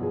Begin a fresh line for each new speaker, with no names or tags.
you.